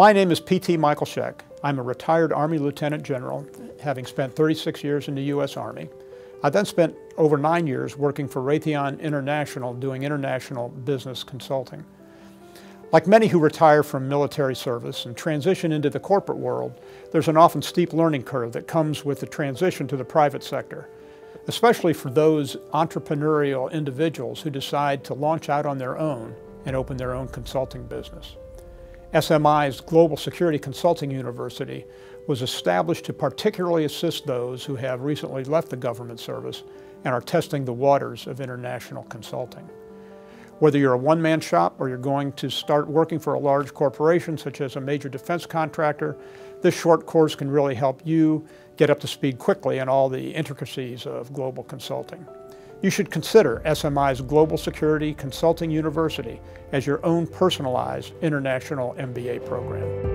My name is P.T. Mikolashek. I'm a retired Army Lieutenant General, having spent 36 years in the U.S. Army. I then spent over nine years working for Raytheon International doing international business consulting. Like many who retire from military service and transition into the corporate world, there's an often steep learning curve that comes with the transition to the private sector, especially for those entrepreneurial individuals who decide to launch out on their own and open their own consulting business. SMI's Global Security Consulting University was established to particularly assist those who have recently left the government service and are testing the waters of international consulting. Whether you're a one-man shop or you're going to start working for a large corporation such as a major defense contractor, this short course can really help you get up to speed quickly in all the intricacies of global consulting. You should consider SMI's Global Security Consulting University as your own personalized international MBA program.